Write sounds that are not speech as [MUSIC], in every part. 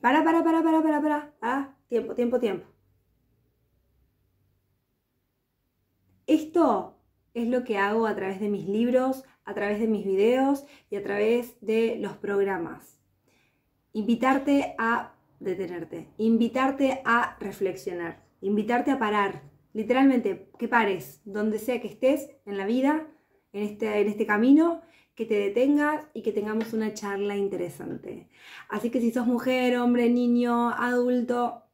Para, para, para, para, para, para. Ah, tiempo, tiempo, tiempo. Esto es lo que hago a través de mis libros, a través de mis videos y a través de los programas. Invitarte a detenerte, invitarte a reflexionar, invitarte a parar, literalmente que pares donde sea que estés en la vida, en este, en este camino, que te detengas y que tengamos una charla interesante. Así que si sos mujer, hombre, niño, adulto,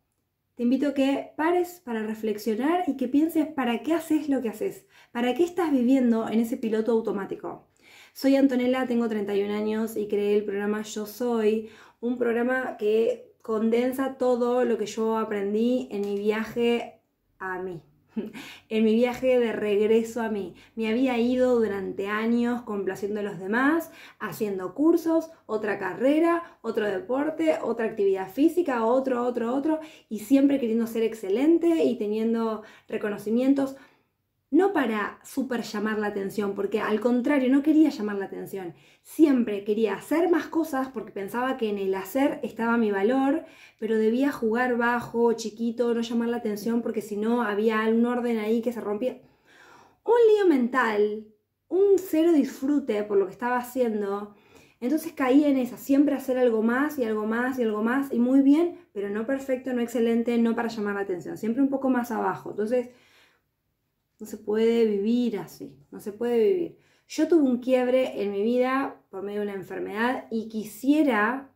te invito a que pares para reflexionar y que pienses para qué haces lo que haces, para qué estás viviendo en ese piloto automático. Soy Antonella, tengo 31 años y creé el programa Yo Soy, un programa que condensa todo lo que yo aprendí en mi viaje a mí, [LAUGHS] en mi viaje de regreso a mí. Me había ido durante años complaciendo a los demás, haciendo cursos, otra carrera, otro deporte, otra actividad física, otro, otro, otro, y siempre queriendo ser excelente y teniendo reconocimientos no para super llamar la atención, porque al contrario, no quería llamar la atención. Siempre quería hacer más cosas porque pensaba que en el hacer estaba mi valor, pero debía jugar bajo, chiquito, no llamar la atención porque si no había un orden ahí que se rompía. Un lío mental, un cero disfrute por lo que estaba haciendo. Entonces caí en esa, siempre hacer algo más y algo más y algo más, y muy bien, pero no perfecto, no excelente, no para llamar la atención, siempre un poco más abajo. Entonces, no se puede vivir así, no se puede vivir. Yo tuve un quiebre en mi vida por medio de una enfermedad y quisiera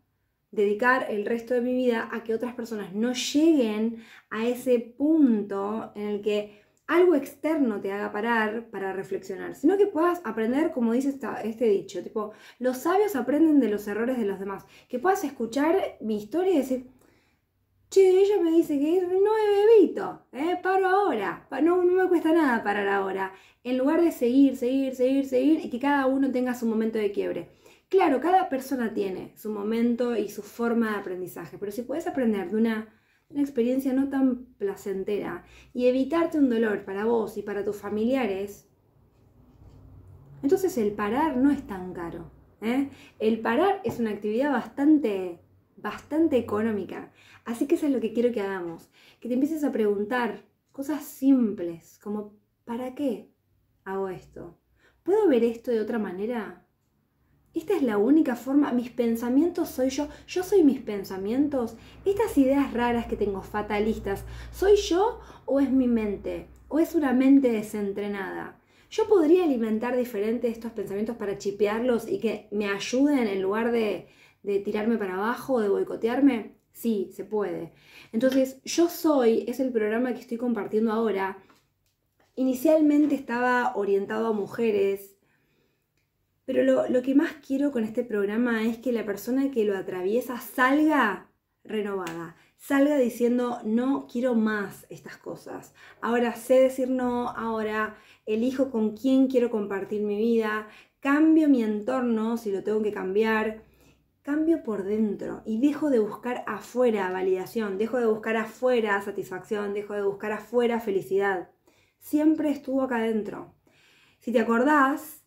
dedicar el resto de mi vida a que otras personas no lleguen a ese punto en el que algo externo te haga parar para reflexionar, sino que puedas aprender, como dice este dicho, tipo, los sabios aprenden de los errores de los demás, que puedas escuchar mi historia y decir, Che, ella me dice que es nueve bebito, ¿eh? paro ahora, no, me cuesta nada parar ahora, en lugar de seguir, seguir, seguir, seguir y que cada uno tenga su momento de quiebre. Claro, cada persona tiene su momento y su forma de aprendizaje, pero si puedes aprender de una, una experiencia no tan placentera y evitarte un dolor para vos y para tus familiares, entonces el parar no es tan caro. ¿eh? El parar es una actividad bastante bastante económica. Así que eso es lo que quiero que hagamos, que te empieces a preguntar cosas simples, como ¿para qué hago esto? ¿Puedo ver esto de otra manera? Esta es la única forma, mis pensamientos soy yo, yo soy mis pensamientos, estas ideas raras que tengo fatalistas, ¿soy yo o es mi mente? ¿O es una mente desentrenada? Yo podría alimentar diferentes estos pensamientos para chipearlos y que me ayuden en lugar de, de tirarme para abajo, de boicotearme? Sí, se puede. Entonces, Yo Soy es el programa que estoy compartiendo ahora. Inicialmente estaba orientado a mujeres, pero lo, lo, que más quiero con este programa es que la persona que lo atraviesa salga renovada, salga diciendo, no quiero más estas cosas. Ahora sé decir no, ahora elijo con quién quiero compartir mi vida, cambio mi entorno si lo tengo que cambiar, cambio por dentro y dejo de buscar afuera validación, dejo de buscar afuera satisfacción, dejo de buscar afuera felicidad. Siempre estuvo acá adentro. Si te acordás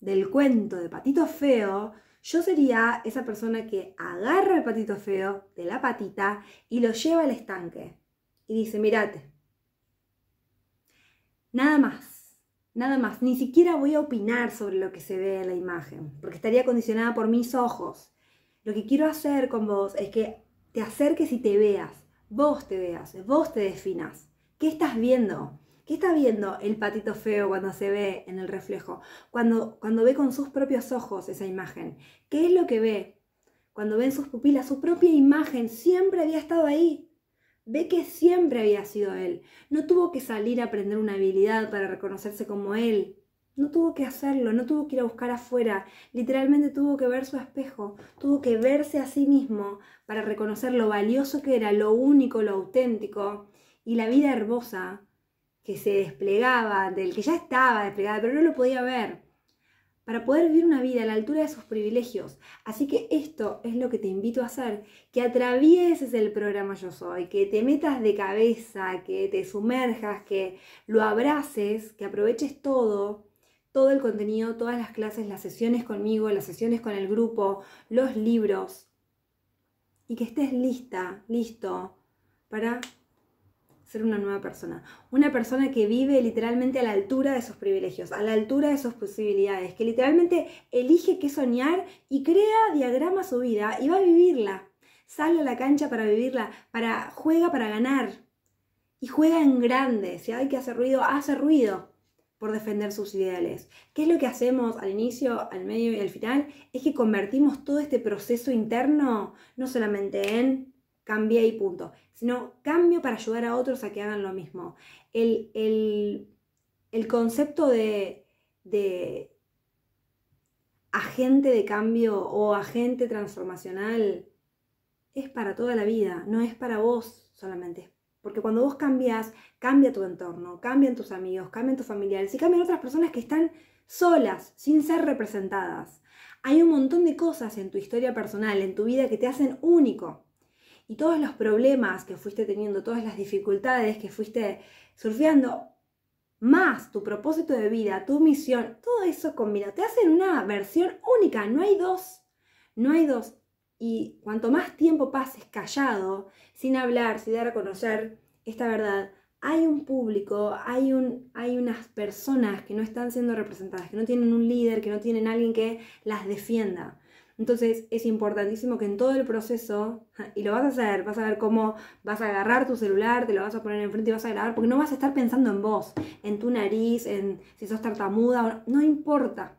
del cuento de Patito Feo, yo sería esa persona que agarra el patito feo de la patita y lo lleva al estanque. Y dice, mirate, nada más, nada más, ni siquiera voy a opinar sobre lo que se ve en la imagen, porque estaría condicionada por mis ojos. Lo que quiero hacer con vos es que te acerques y te veas, vos te veas, vos te definas. ¿Qué estás viendo? ¿Qué está viendo el patito feo cuando se ve en el reflejo? Cuando, cuando ve con sus propios ojos esa imagen. ¿Qué es lo que ve? Cuando ve en sus pupilas su propia imagen, siempre había estado ahí. Ve que siempre había sido él. No tuvo que salir a aprender una habilidad para reconocerse como él. No tuvo que hacerlo, no tuvo que ir a buscar afuera, literalmente tuvo que ver su espejo, tuvo que verse a sí mismo para reconocer lo valioso que era, lo único, lo auténtico. Y la vida hermosa que se desplegaba, del que ya estaba desplegada, pero no lo podía ver, para poder vivir una vida a la altura de sus privilegios. Así que esto es lo que te invito a hacer, que atravieses el programa Yo Soy, que te metas de cabeza, que te sumerjas, que lo abraces, que aproveches todo todo el contenido, todas las clases, las sesiones conmigo, las sesiones con el grupo, los libros. y que estés lista, listo para ser una nueva persona. Una persona que vive literalmente a la altura de sus privilegios, a la altura de sus posibilidades, que literalmente elige qué soñar y crea diagrama su vida y va a vivirla. Sale a la cancha para vivirla, para juega para ganar. Y juega en grande. Si hay que hacer ruido, hace ruido por defender sus ideales. ¿Qué es lo que hacemos al inicio, al medio y al final? Es que convertimos todo este proceso interno no solamente en cambia y punto, sino cambio para ayudar a otros a que hagan lo mismo. El, el, concepto de, de agente de cambio o agente transformacional es para toda la vida, no es para vos solamente. Porque cuando vos cambias, cambia tu entorno, cambian tus amigos, cambian tus familiares y cambian otras personas que están solas, sin ser representadas. Hay un montón de cosas en tu historia personal, en tu vida, que te hacen único y todos los problemas que fuiste teniendo, todas las dificultades que fuiste surfeando, más tu propósito de vida, tu misión, todo eso combinado, te hacen una versión única, no hay dos, no hay dos. Y cuanto más tiempo pases callado, sin hablar, sin dar a conocer esta verdad, hay un público, hay, un, hay unas personas que no están siendo representadas, que no tienen un líder, que no tienen alguien que las defienda. Entonces es importantísimo que en todo el proceso, y lo vas a hacer, vas a ver cómo vas a agarrar tu celular, te lo vas a poner enfrente y vas a grabar, porque no vas a estar pensando en vos, en tu nariz, en si sos tartamuda, no importa.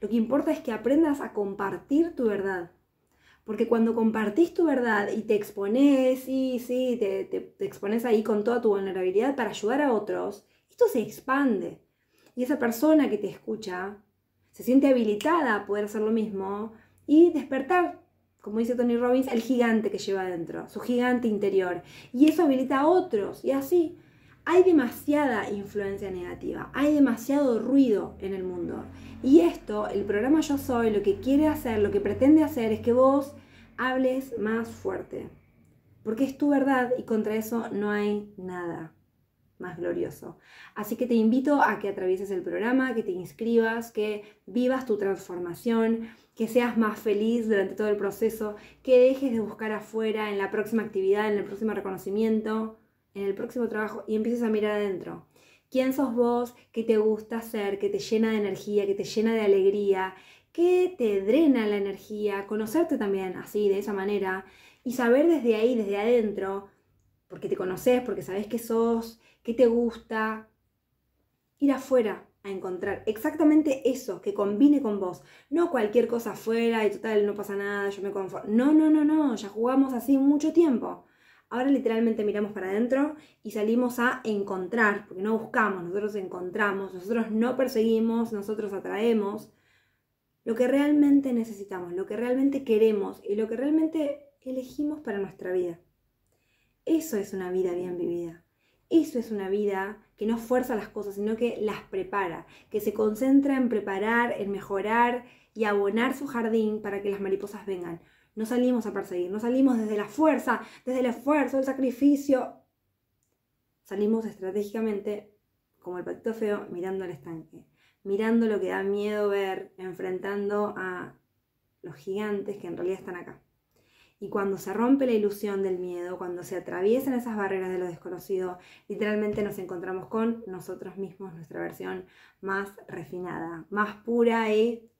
Lo que importa es que aprendas a compartir tu verdad. Porque cuando compartís tu verdad y te expones, sí, sí, te, te expones ahí con toda tu vulnerabilidad para ayudar a otros, esto se expande. Y esa persona que te escucha se siente habilitada a poder hacer lo mismo, y despertar, como dice Tony Robbins, el gigante que lleva adentro, su gigante interior. Y eso habilita a otros y así. Hay demasiada influencia negativa, hay demasiado ruido en el mundo. Y esto, el programa Yo Soy, lo que quiere hacer, lo que pretende hacer es que vos hables más fuerte. Porque es tu verdad y contra eso no hay nada más glorioso. Así que te invito a que atravieses el programa, que te inscribas, que vivas tu transformación, que seas más feliz durante todo el proceso, que dejes de buscar afuera en la próxima actividad, en el próximo reconocimiento, en el próximo trabajo y empieces a mirar adentro. ¿Quién sos vos? ¿Qué te gusta hacer? ¿Qué te llena de energía? ¿Qué te llena de alegría? ¿Qué te drena la energía? Conocerte también así, de esa manera. Y saber desde ahí, desde adentro, porque te conoces, porque sabes qué sos, qué te gusta, ir afuera, encontrar exactamente eso que combine con vos. No cualquier cosa afuera y total, no pasa nada, yo me conformo. No, no, no, no, ya jugamos así mucho tiempo. Ahora literalmente miramos para adentro y salimos a encontrar, porque no buscamos, nosotros encontramos, nosotros no perseguimos, nosotros atraemos lo que realmente necesitamos, lo que realmente queremos y lo que realmente elegimos para nuestra vida. Eso es una vida bien vivida. Eso es una vida que no fuerza las cosas, sino que las prepara, que se concentra en preparar, en mejorar y abonar su jardín para que las mariposas vengan. No salimos a perseguir, no salimos desde la fuerza, desde el esfuerzo, el sacrificio. Salimos estratégicamente, como el patito feo, mirando al estanque, mirando lo que da miedo ver, enfrentando a los gigantes que en realidad están acá. Y cuando se rompe la ilusión del miedo, cuando se atraviesan esas barreras de lo desconocido, literalmente nos encontramos con nosotros mismos, nuestra versión más refinada, más pura y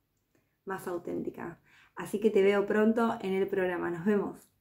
más auténtica. Así que te veo pronto en el programa. Nos vemos.